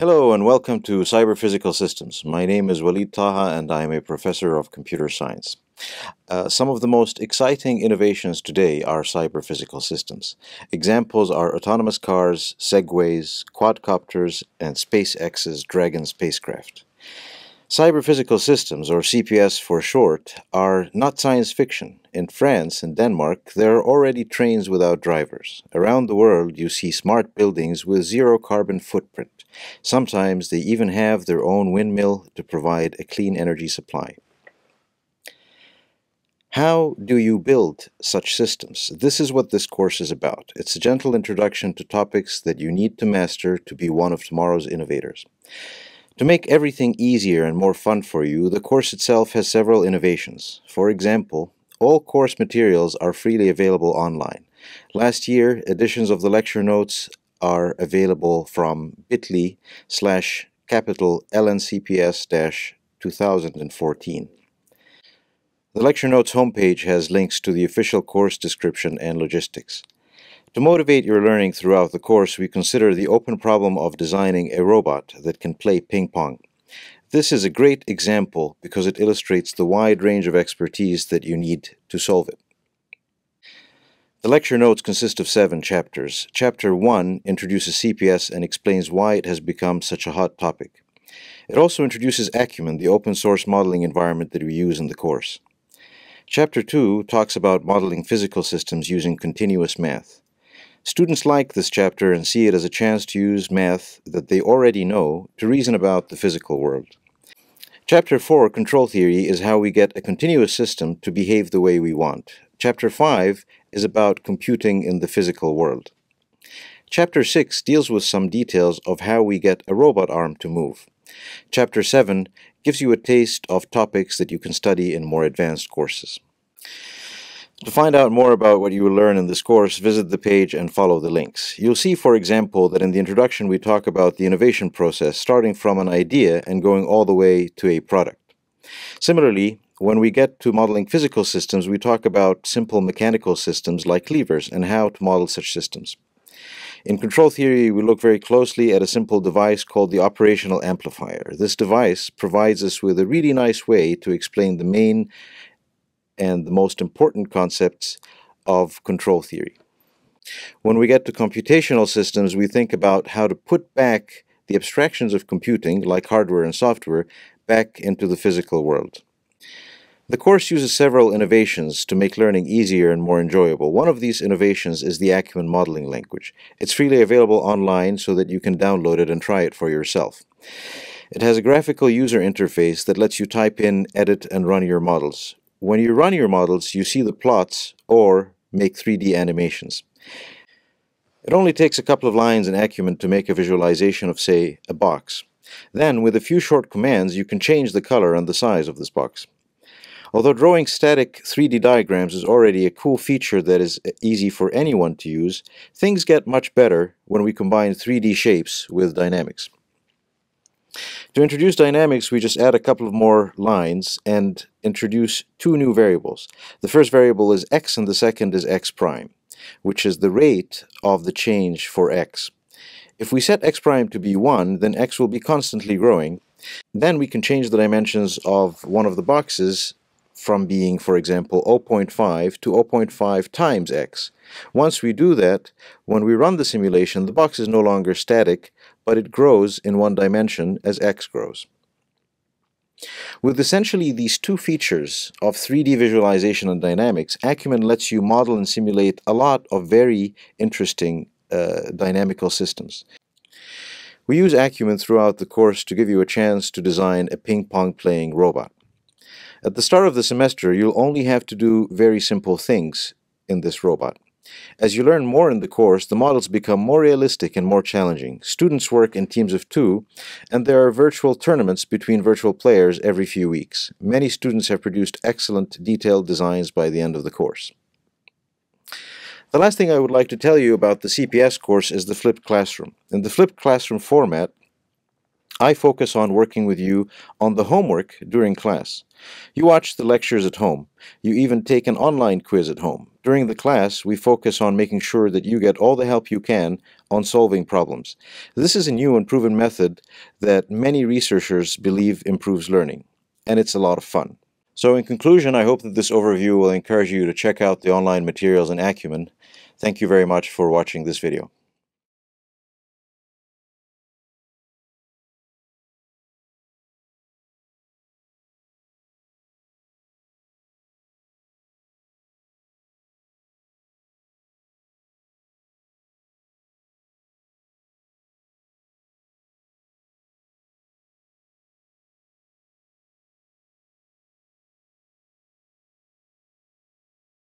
Hello and welcome to Cyber Physical Systems. My name is Walid Taha and I am a professor of computer science. Uh, some of the most exciting innovations today are cyber physical systems. Examples are autonomous cars, segways, quadcopters, and SpaceX's Dragon spacecraft. Cyber physical systems, or CPS for short, are not science fiction. In France and Denmark, there are already trains without drivers. Around the world, you see smart buildings with zero carbon footprint. Sometimes they even have their own windmill to provide a clean energy supply. How do you build such systems? This is what this course is about. It's a gentle introduction to topics that you need to master to be one of tomorrow's innovators. To make everything easier and more fun for you, the course itself has several innovations. For example, all course materials are freely available online. Last year, editions of the lecture notes are available from bit.ly slash capital LNCPS 2014. The lecture notes homepage has links to the official course description and logistics. To motivate your learning throughout the course, we consider the open problem of designing a robot that can play ping pong. This is a great example because it illustrates the wide range of expertise that you need to solve it. The lecture notes consist of seven chapters. Chapter 1 introduces CPS and explains why it has become such a hot topic. It also introduces Acumen, the open source modeling environment that we use in the course. Chapter 2 talks about modeling physical systems using continuous math. Students like this chapter and see it as a chance to use math that they already know to reason about the physical world. Chapter 4, Control Theory, is how we get a continuous system to behave the way we want. Chapter 5 is about computing in the physical world. Chapter 6 deals with some details of how we get a robot arm to move. Chapter 7 gives you a taste of topics that you can study in more advanced courses. To find out more about what you will learn in this course, visit the page and follow the links. You'll see, for example, that in the introduction we talk about the innovation process, starting from an idea and going all the way to a product. Similarly, when we get to modeling physical systems, we talk about simple mechanical systems like levers and how to model such systems. In control theory, we look very closely at a simple device called the operational amplifier. This device provides us with a really nice way to explain the main and the most important concepts of control theory. When we get to computational systems, we think about how to put back the abstractions of computing, like hardware and software, back into the physical world. The course uses several innovations to make learning easier and more enjoyable. One of these innovations is the Acumen modeling language. It's freely available online so that you can download it and try it for yourself. It has a graphical user interface that lets you type in, edit, and run your models. When you run your models, you see the plots or make 3D animations. It only takes a couple of lines in Acumen to make a visualization of, say, a box. Then, with a few short commands, you can change the color and the size of this box. Although drawing static 3D diagrams is already a cool feature that is easy for anyone to use, things get much better when we combine 3D shapes with dynamics. To introduce dynamics, we just add a couple of more lines and introduce two new variables. The first variable is x and the second is x prime, which is the rate of the change for x. If we set x prime to be 1, then x will be constantly growing. Then we can change the dimensions of one of the boxes from being, for example, 0.5 to 0.5 times x. Once we do that, when we run the simulation, the box is no longer static, but it grows in one dimension as x grows. With essentially these two features of 3D visualization and dynamics, Acumen lets you model and simulate a lot of very interesting uh, dynamical systems. We use Acumen throughout the course to give you a chance to design a ping-pong playing robot. At the start of the semester, you'll only have to do very simple things in this robot. As you learn more in the course, the models become more realistic and more challenging. Students work in teams of two, and there are virtual tournaments between virtual players every few weeks. Many students have produced excellent, detailed designs by the end of the course. The last thing I would like to tell you about the CPS course is the flipped classroom. In the flipped classroom format, I focus on working with you on the homework during class. You watch the lectures at home. You even take an online quiz at home. During the class, we focus on making sure that you get all the help you can on solving problems. This is a new and proven method that many researchers believe improves learning, and it's a lot of fun. So in conclusion, I hope that this overview will encourage you to check out the online materials in Acumen. Thank you very much for watching this video.